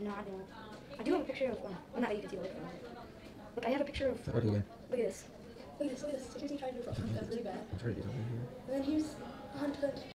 No, I don't. I do have a picture of. Um, well, not that you can see. Look, look, I have a picture of. What do Look at this. Look at this. Look at this. Here's me trying to do front. That's really bad. It's right over here. And then here's on to the